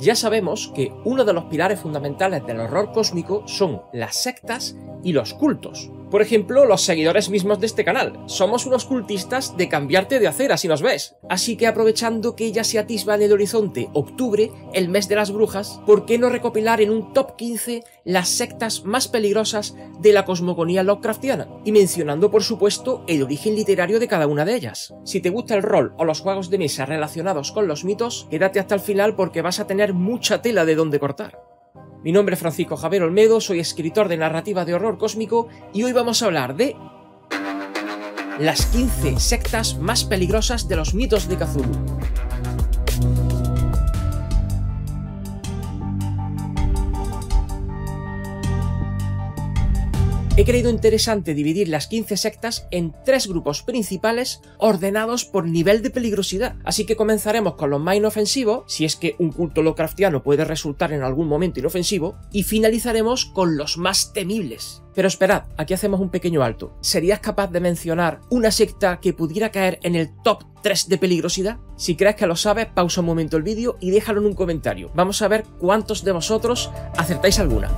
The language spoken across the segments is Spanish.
Ya sabemos que uno de los pilares fundamentales del horror cósmico son las sectas y los cultos. Por ejemplo, los seguidores mismos de este canal. Somos unos cultistas de cambiarte de acera si nos ves. Así que aprovechando que ya se atisba en el horizonte octubre, el mes de las brujas, ¿por qué no recopilar en un top 15 las sectas más peligrosas de la cosmogonía Lovecraftiana? Y mencionando por supuesto el origen literario de cada una de ellas. Si te gusta el rol o los juegos de mesa relacionados con los mitos, quédate hasta el final porque vas a tener mucha tela de donde cortar. Mi nombre es Francisco Javier Olmedo, soy escritor de narrativa de horror cósmico y hoy vamos a hablar de las 15 sectas más peligrosas de los mitos de Cthulhu. Creído interesante dividir las 15 sectas en tres grupos principales ordenados por nivel de peligrosidad. Así que comenzaremos con los más inofensivos, si es que un culto Lovecraftiano puede resultar en algún momento inofensivo, y finalizaremos con los más temibles. Pero esperad, aquí hacemos un pequeño alto. ¿Serías capaz de mencionar una secta que pudiera caer en el top 3 de peligrosidad? Si crees que lo sabes, pausa un momento el vídeo y déjalo en un comentario. Vamos a ver cuántos de vosotros acertáis alguna.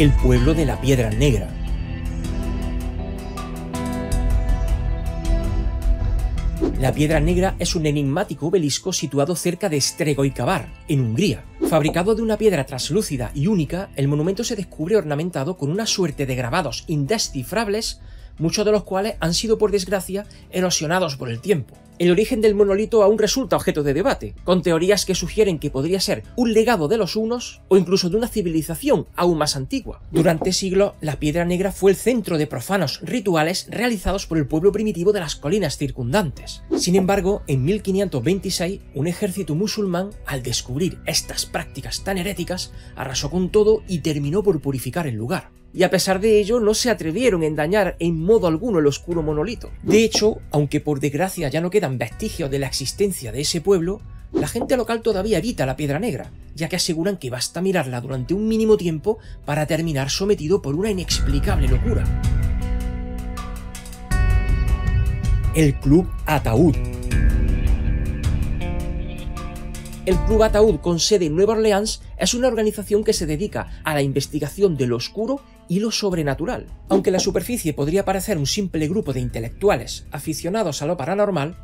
El pueblo de la Piedra Negra. La Piedra Negra es un enigmático obelisco situado cerca de Stregoicabar, en Hungría. Fabricado de una piedra translúcida y única, el monumento se descubre ornamentado con una suerte de grabados indescifrables muchos de los cuales han sido por desgracia erosionados por el tiempo. El origen del monolito aún resulta objeto de debate, con teorías que sugieren que podría ser un legado de los unos o incluso de una civilización aún más antigua. Durante siglos, la piedra negra fue el centro de profanos rituales realizados por el pueblo primitivo de las colinas circundantes. Sin embargo, en 1526, un ejército musulmán, al descubrir estas prácticas tan heréticas, arrasó con todo y terminó por purificar el lugar y a pesar de ello no se atrevieron en dañar en modo alguno el oscuro monolito. De hecho, aunque por desgracia ya no quedan vestigios de la existencia de ese pueblo, la gente local todavía evita la piedra negra, ya que aseguran que basta mirarla durante un mínimo tiempo para terminar sometido por una inexplicable locura. El Club Ataúd El Club Ataúd con sede en Nueva Orleans es una organización que se dedica a la investigación de lo oscuro y lo sobrenatural. Aunque la superficie podría parecer un simple grupo de intelectuales aficionados a lo paranormal,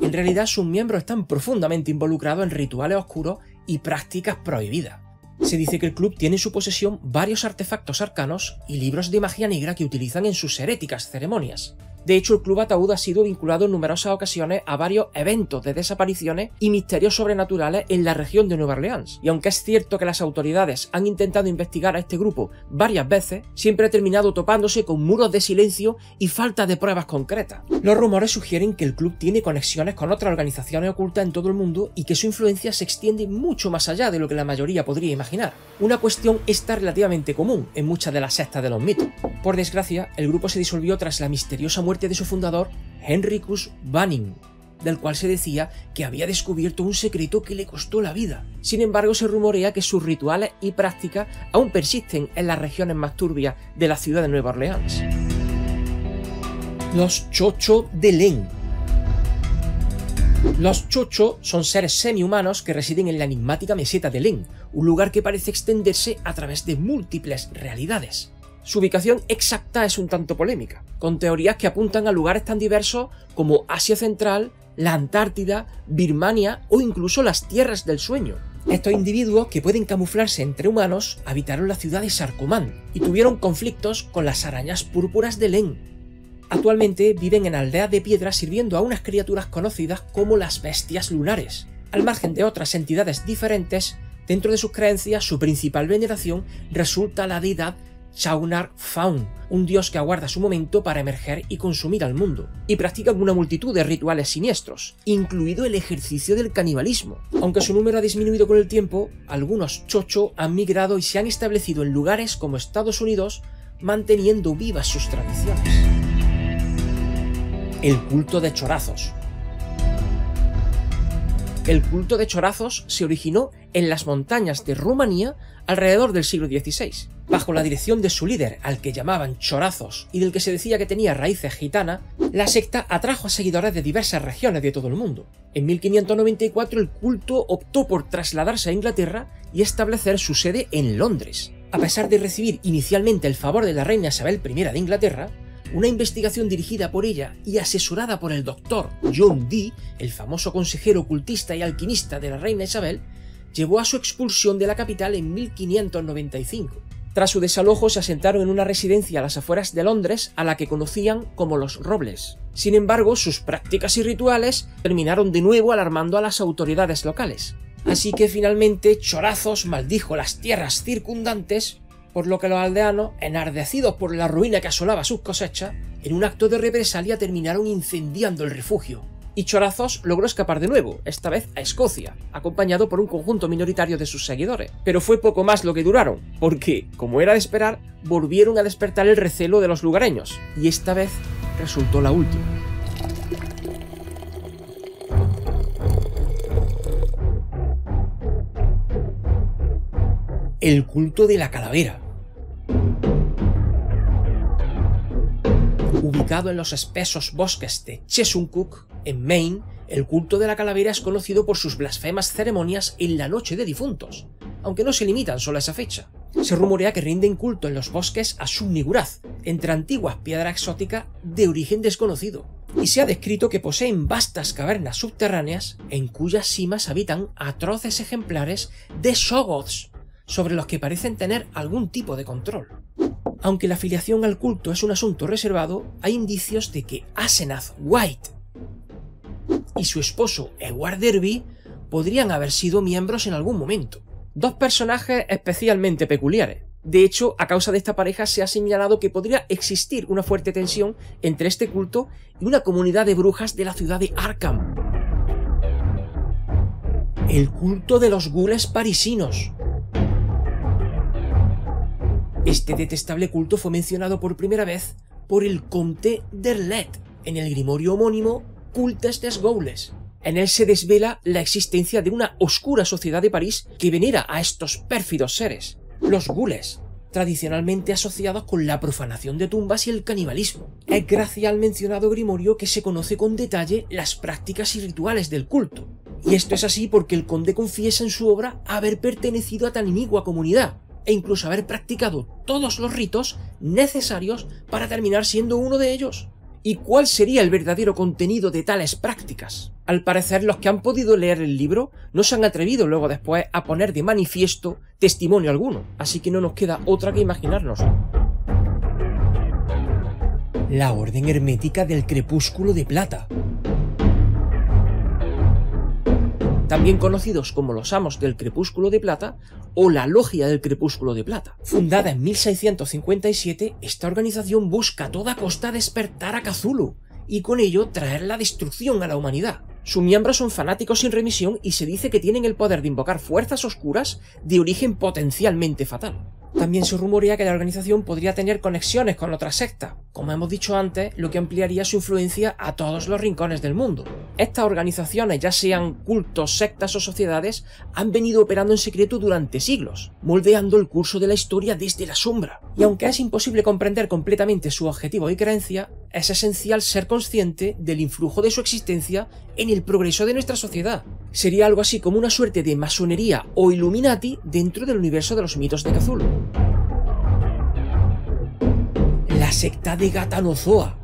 en realidad sus miembros están profundamente involucrados en rituales oscuros y prácticas prohibidas. Se dice que el club tiene en su posesión varios artefactos arcanos y libros de magia negra que utilizan en sus heréticas ceremonias. De hecho, el Club Ataúd ha sido vinculado en numerosas ocasiones a varios eventos de desapariciones y misterios sobrenaturales en la región de Nueva Orleans. Y aunque es cierto que las autoridades han intentado investigar a este grupo varias veces, siempre ha terminado topándose con muros de silencio y falta de pruebas concretas. Los rumores sugieren que el club tiene conexiones con otras organizaciones ocultas en todo el mundo y que su influencia se extiende mucho más allá de lo que la mayoría podría imaginar. Una cuestión está relativamente común en muchas de las sectas de los mitos. Por desgracia, el grupo se disolvió tras la misteriosa muerte de su fundador, Henricus Banning, del cual se decía que había descubierto un secreto que le costó la vida. Sin embargo, se rumorea que sus rituales y prácticas aún persisten en las regiones más turbias de la ciudad de Nueva Orleans. Los Chocho de Len. Los Chocho son seres semi-humanos que residen en la enigmática meseta de Len, un lugar que parece extenderse a través de múltiples realidades. Su ubicación exacta es un tanto polémica, con teorías que apuntan a lugares tan diversos como Asia Central, la Antártida, Birmania o incluso las Tierras del Sueño. Estos individuos, que pueden camuflarse entre humanos, habitaron la ciudad de Sarcomán y tuvieron conflictos con las arañas púrpuras de Len. Actualmente viven en aldeas de piedra sirviendo a unas criaturas conocidas como las bestias lunares. Al margen de otras entidades diferentes, dentro de sus creencias su principal veneración resulta la deidad Chaunar Faun, un dios que aguarda su momento para emerger y consumir al mundo, y practican una multitud de rituales siniestros, incluido el ejercicio del canibalismo. Aunque su número ha disminuido con el tiempo, algunos chocho han migrado y se han establecido en lugares como Estados Unidos, manteniendo vivas sus tradiciones. El culto de chorazos. El culto de chorazos se originó en las montañas de Rumanía alrededor del siglo XVI. Bajo la dirección de su líder, al que llamaban chorazos y del que se decía que tenía raíces gitanas, la secta atrajo a seguidores de diversas regiones de todo el mundo. En 1594 el culto optó por trasladarse a Inglaterra y establecer su sede en Londres. A pesar de recibir inicialmente el favor de la reina Isabel I de Inglaterra, una investigación dirigida por ella y asesorada por el doctor John Dee, el famoso consejero ocultista y alquimista de la reina Isabel, llevó a su expulsión de la capital en 1595. Tras su desalojo se asentaron en una residencia a las afueras de Londres a la que conocían como los Robles. Sin embargo, sus prácticas y rituales terminaron de nuevo alarmando a las autoridades locales. Así que finalmente Chorazos maldijo las tierras circundantes por lo que los aldeanos, enardecidos por la ruina que asolaba sus cosechas, en un acto de represalia terminaron incendiando el refugio. Y Chorazos logró escapar de nuevo, esta vez a Escocia, acompañado por un conjunto minoritario de sus seguidores. Pero fue poco más lo que duraron, porque, como era de esperar, volvieron a despertar el recelo de los lugareños, y esta vez resultó la última. El culto de la calavera. Ubicado en los espesos bosques de Chesuncook, en Maine, el culto de la calavera es conocido por sus blasfemas ceremonias en la Noche de Difuntos, aunque no se limitan solo a esa fecha. Se rumorea que rinden culto en los bosques a Subniguraz, entre antiguas piedras exóticas de origen desconocido, y se ha descrito que poseen vastas cavernas subterráneas en cuyas cimas habitan atroces ejemplares de Shoggoths, sobre los que parecen tener algún tipo de control. Aunque la afiliación al culto es un asunto reservado, hay indicios de que Asenath White y su esposo Edward Derby podrían haber sido miembros en algún momento. Dos personajes especialmente peculiares. De hecho, a causa de esta pareja se ha señalado que podría existir una fuerte tensión entre este culto y una comunidad de brujas de la ciudad de Arkham. El culto de los gules parisinos, este detestable culto fue mencionado por primera vez por el Comte d'Erlet en el grimorio homónimo Cultes des Gaules. En él se desvela la existencia de una oscura sociedad de París que venera a estos pérfidos seres, los gules, tradicionalmente asociados con la profanación de tumbas y el canibalismo. Es gracias al mencionado grimorio que se conoce con detalle las prácticas y rituales del culto. Y esto es así porque el conde confiesa en su obra haber pertenecido a tan inigua comunidad, e incluso haber practicado todos los ritos necesarios para terminar siendo uno de ellos. ¿Y cuál sería el verdadero contenido de tales prácticas? Al parecer los que han podido leer el libro no se han atrevido luego después a poner de manifiesto testimonio alguno, así que no nos queda otra que imaginarnos. La Orden Hermética del Crepúsculo de Plata también conocidos como los Amos del Crepúsculo de Plata o la Logia del Crepúsculo de Plata. Fundada en 1657, esta organización busca a toda costa despertar a Cthulhu y con ello traer la destrucción a la humanidad. Sus miembros son fanáticos sin remisión y se dice que tienen el poder de invocar fuerzas oscuras de origen potencialmente fatal. También se rumorea que la organización podría tener conexiones con otras sectas, como hemos dicho antes, lo que ampliaría su influencia a todos los rincones del mundo. Estas organizaciones, ya sean cultos, sectas o sociedades, han venido operando en secreto durante siglos, moldeando el curso de la historia desde la sombra. Y aunque es imposible comprender completamente su objetivo y creencia, es esencial ser consciente del influjo de su existencia en el progreso de nuestra sociedad. Sería algo así como una suerte de masonería o Illuminati dentro del universo de los mitos de Cthulhu. La secta de Gatanozoa.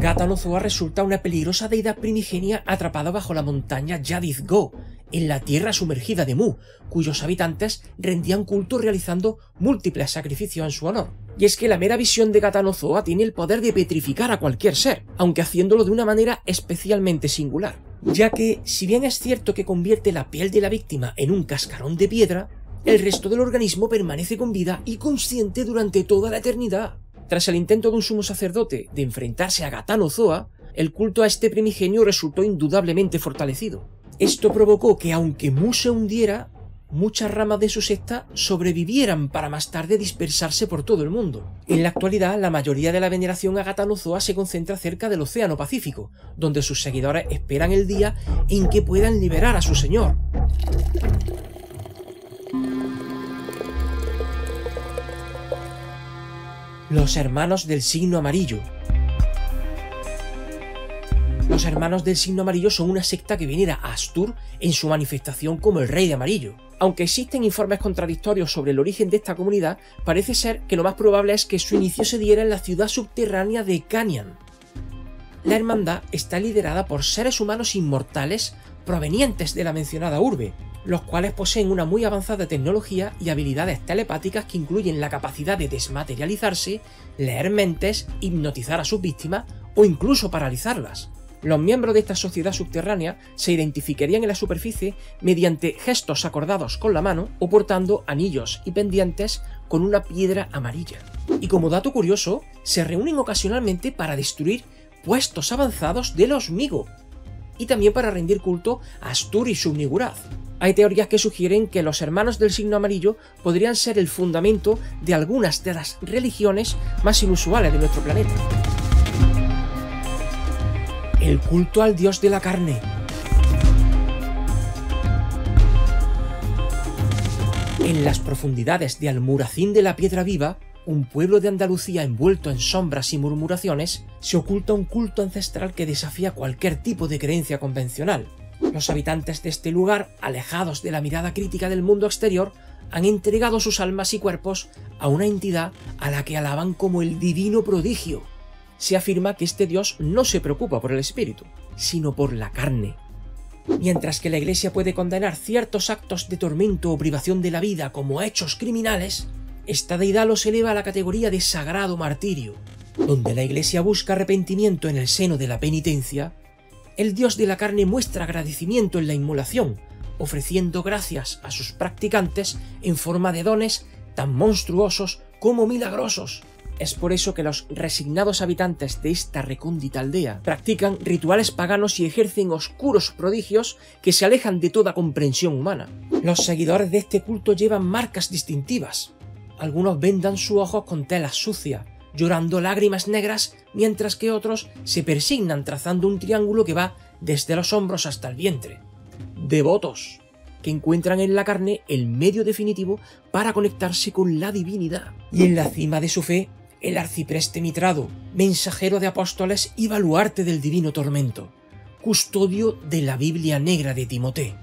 Gatanozoa resulta una peligrosa deidad primigenia atrapada bajo la montaña Yadith Go, en la tierra sumergida de Mu, cuyos habitantes rendían culto realizando múltiples sacrificios en su honor. Y es que la mera visión de Gatanozoa tiene el poder de petrificar a cualquier ser, aunque haciéndolo de una manera especialmente singular, ya que, si bien es cierto que convierte la piel de la víctima en un cascarón de piedra, el resto del organismo permanece con vida y consciente durante toda la eternidad. Tras el intento de un sumo sacerdote de enfrentarse a Gatanozoa, el culto a este primigenio resultó indudablemente fortalecido. Esto provocó que aunque Mu se hundiera, muchas ramas de su secta sobrevivieran para más tarde dispersarse por todo el mundo. En la actualidad, la mayoría de la veneración a Gatanozoa se concentra cerca del Océano Pacífico, donde sus seguidores esperan el día en que puedan liberar a su señor. Los hermanos del signo amarillo los hermanos del signo amarillo son una secta que venera a Astur en su manifestación como el rey de amarillo. Aunque existen informes contradictorios sobre el origen de esta comunidad, parece ser que lo más probable es que su inicio se diera en la ciudad subterránea de Canyan. La hermandad está liderada por seres humanos inmortales provenientes de la mencionada urbe, los cuales poseen una muy avanzada tecnología y habilidades telepáticas que incluyen la capacidad de desmaterializarse, leer mentes, hipnotizar a sus víctimas o incluso paralizarlas. Los miembros de esta sociedad subterránea se identificarían en la superficie mediante gestos acordados con la mano o portando anillos y pendientes con una piedra amarilla. Y como dato curioso, se reúnen ocasionalmente para destruir puestos avanzados de los Migo y también para rendir culto a Astur y Subniguraz. Hay teorías que sugieren que los hermanos del signo amarillo podrían ser el fundamento de algunas de las religiones más inusuales de nuestro planeta el culto al dios de la carne. En las profundidades de Almuracín de la Piedra Viva, un pueblo de Andalucía envuelto en sombras y murmuraciones, se oculta un culto ancestral que desafía cualquier tipo de creencia convencional. Los habitantes de este lugar, alejados de la mirada crítica del mundo exterior, han entregado sus almas y cuerpos a una entidad a la que alaban como el divino prodigio, se afirma que este Dios no se preocupa por el espíritu, sino por la carne. Mientras que la Iglesia puede condenar ciertos actos de tormento o privación de la vida como hechos criminales, esta deidad los eleva a la categoría de sagrado martirio. Donde la Iglesia busca arrepentimiento en el seno de la penitencia, el Dios de la carne muestra agradecimiento en la inmolación, ofreciendo gracias a sus practicantes en forma de dones tan monstruosos como milagrosos. Es por eso que los resignados habitantes de esta recóndita aldea practican rituales paganos y ejercen oscuros prodigios que se alejan de toda comprensión humana. Los seguidores de este culto llevan marcas distintivas. Algunos vendan sus ojos con tela sucia, llorando lágrimas negras, mientras que otros se persignan trazando un triángulo que va desde los hombros hasta el vientre. Devotos, que encuentran en la carne el medio definitivo para conectarse con la divinidad. Y en la cima de su fe el arcipreste mitrado, mensajero de apóstoles y baluarte del divino tormento, custodio de la Biblia negra de Timote.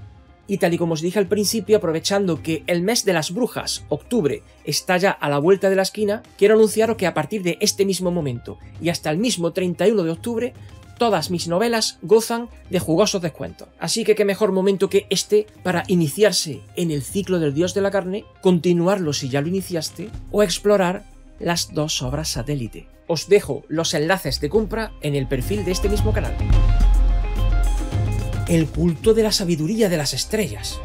Y tal y como os dije al principio, aprovechando que el mes de las brujas, octubre, está ya a la vuelta de la esquina, quiero anunciaros que a partir de este mismo momento y hasta el mismo 31 de octubre, todas mis novelas gozan de jugosos descuentos. Así que qué mejor momento que este para iniciarse en el ciclo del dios de la carne, continuarlo si ya lo iniciaste, o explorar las dos obras satélite. Os dejo los enlaces de compra en el perfil de este mismo canal. El culto de la sabiduría de las estrellas.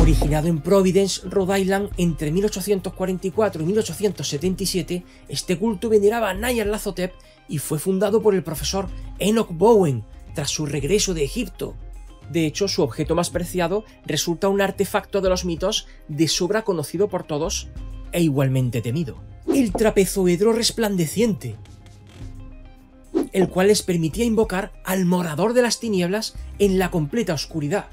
Originado en Providence, Rhode Island entre 1844 y 1877, este culto veneraba a Nyarlathotep y fue fundado por el profesor Enoch Bowen tras su regreso de Egipto. De hecho, su objeto más preciado resulta un artefacto de los mitos de sobra conocido por todos e igualmente temido. El trapezoedro resplandeciente, el cual les permitía invocar al morador de las tinieblas en la completa oscuridad.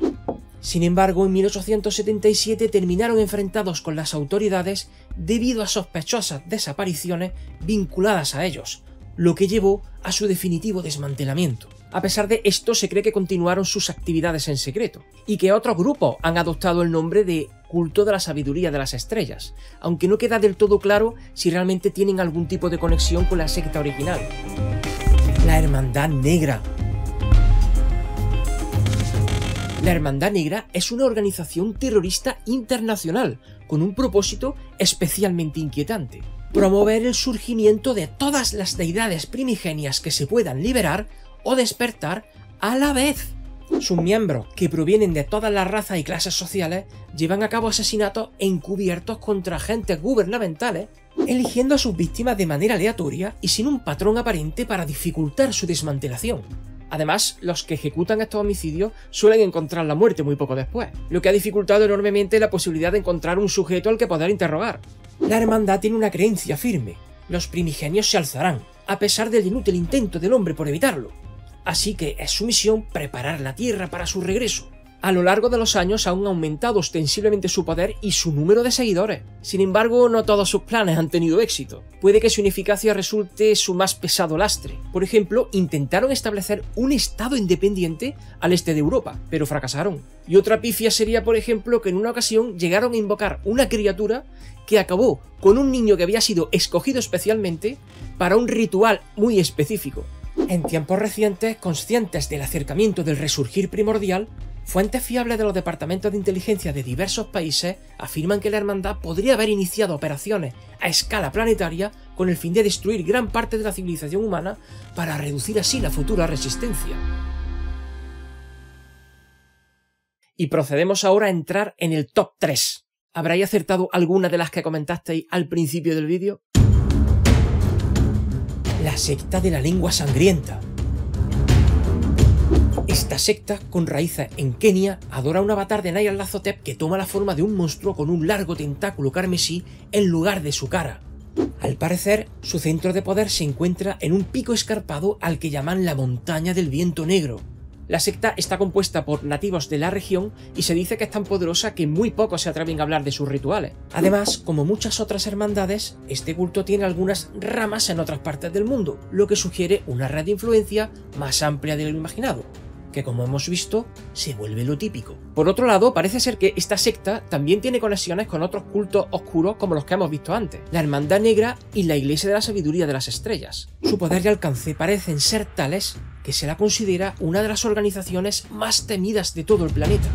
Sin embargo, en 1877 terminaron enfrentados con las autoridades debido a sospechosas desapariciones vinculadas a ellos, lo que llevó a su definitivo desmantelamiento. A pesar de esto, se cree que continuaron sus actividades en secreto, y que otros grupos han adoptado el nombre de culto de la sabiduría de las estrellas, aunque no queda del todo claro si realmente tienen algún tipo de conexión con la secta original. La Hermandad Negra. La Hermandad Negra es una organización terrorista internacional, con un propósito especialmente inquietante. Promover el surgimiento de todas las deidades primigenias que se puedan liberar o despertar a la vez. Sus miembros, que provienen de todas las razas y clases sociales, llevan a cabo asesinatos encubiertos contra agentes gubernamentales, eligiendo a sus víctimas de manera aleatoria y sin un patrón aparente para dificultar su desmantelación. Además, los que ejecutan estos homicidios suelen encontrar la muerte muy poco después, lo que ha dificultado enormemente la posibilidad de encontrar un sujeto al que poder interrogar. La hermandad tiene una creencia firme. Los primigenios se alzarán, a pesar del inútil intento del hombre por evitarlo. Así que es su misión preparar la tierra para su regreso. A lo largo de los años han aumentado ostensiblemente su poder y su número de seguidores. Sin embargo, no todos sus planes han tenido éxito. Puede que su ineficacia resulte su más pesado lastre. Por ejemplo, intentaron establecer un estado independiente al este de Europa, pero fracasaron. Y otra pifia sería, por ejemplo, que en una ocasión llegaron a invocar una criatura que acabó con un niño que había sido escogido especialmente para un ritual muy específico. En tiempos recientes, conscientes del acercamiento del resurgir primordial, Fuentes fiables de los departamentos de inteligencia de diversos países afirman que la Hermandad podría haber iniciado operaciones a escala planetaria con el fin de destruir gran parte de la civilización humana para reducir así la futura resistencia. Y procedemos ahora a entrar en el top 3. ¿Habráis acertado alguna de las que comentasteis al principio del vídeo? La secta de la lengua sangrienta. Esta secta, con raíces en Kenia, adora un avatar de Nyarlathotep que toma la forma de un monstruo con un largo tentáculo carmesí en lugar de su cara. Al parecer, su centro de poder se encuentra en un pico escarpado al que llaman la Montaña del Viento Negro. La secta está compuesta por nativos de la región y se dice que es tan poderosa que muy pocos se atreven a hablar de sus rituales. Además, como muchas otras hermandades, este culto tiene algunas ramas en otras partes del mundo, lo que sugiere una red de influencia más amplia de lo imaginado que como hemos visto, se vuelve lo típico. Por otro lado, parece ser que esta secta también tiene conexiones con otros cultos oscuros como los que hemos visto antes, la Hermandad Negra y la Iglesia de la Sabiduría de las Estrellas. Su poder y alcance parecen ser tales que se la considera una de las organizaciones más temidas de todo el planeta.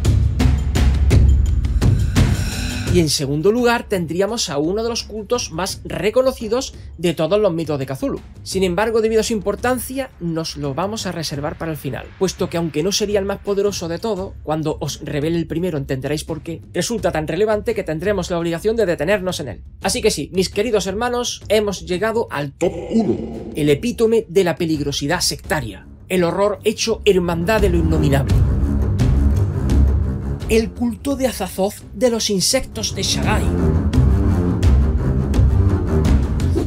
Y en segundo lugar tendríamos a uno de los cultos más reconocidos de todos los mitos de Cthulhu. Sin embargo, debido a su importancia, nos lo vamos a reservar para el final, puesto que aunque no sería el más poderoso de todo, cuando os revele el primero entenderéis por qué, resulta tan relevante que tendremos la obligación de detenernos en él. Así que sí, mis queridos hermanos, hemos llegado al top 1, el epítome de la peligrosidad sectaria, el horror hecho hermandad de lo innominable el culto de Azazoth de los insectos de Shagai.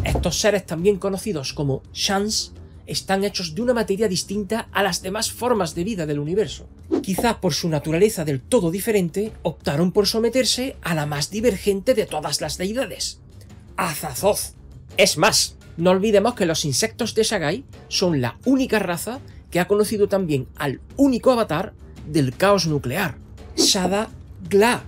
Estos seres también conocidos como Shans están hechos de una materia distinta a las demás formas de vida del universo. Quizá por su naturaleza del todo diferente, optaron por someterse a la más divergente de todas las deidades, Azazoth. Es más, no olvidemos que los insectos de Shagai son la única raza que ha conocido también al único avatar del caos nuclear. Shada Gla,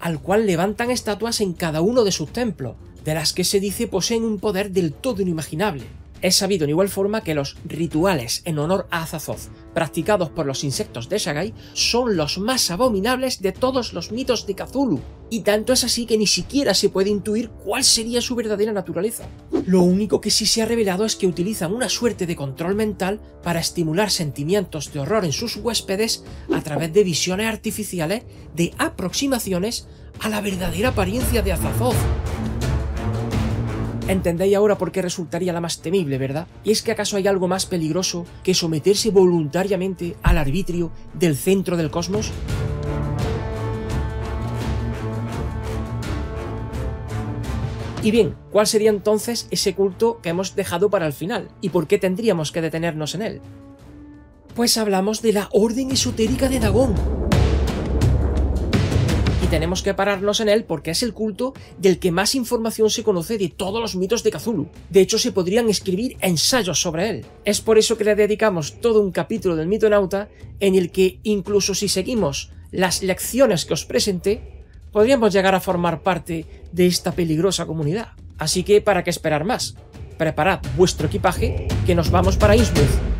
al cual levantan estatuas en cada uno de sus templos, de las que se dice poseen un poder del todo inimaginable. Es sabido en igual forma que los rituales en honor a Azazoth practicados por los insectos de Shagai son los más abominables de todos los mitos de Cthulhu, y tanto es así que ni siquiera se puede intuir cuál sería su verdadera naturaleza. Lo único que sí se ha revelado es que utilizan una suerte de control mental para estimular sentimientos de horror en sus huéspedes a través de visiones artificiales de aproximaciones a la verdadera apariencia de Azazoth. Entendéis ahora por qué resultaría la más temible, ¿verdad? ¿Y es que acaso hay algo más peligroso que someterse voluntariamente al arbitrio del centro del cosmos? Y bien, ¿cuál sería entonces ese culto que hemos dejado para el final? ¿Y por qué tendríamos que detenernos en él? Pues hablamos de la Orden Esotérica de Dagón, tenemos que pararnos en él porque es el culto del que más información se conoce de todos los mitos de Cthulhu. De hecho, se podrían escribir ensayos sobre él. Es por eso que le dedicamos todo un capítulo del mito nauta en el que, incluso si seguimos las lecciones que os presenté, podríamos llegar a formar parte de esta peligrosa comunidad. Así que, ¿para qué esperar más? Preparad vuestro equipaje, que nos vamos para Innsmouth.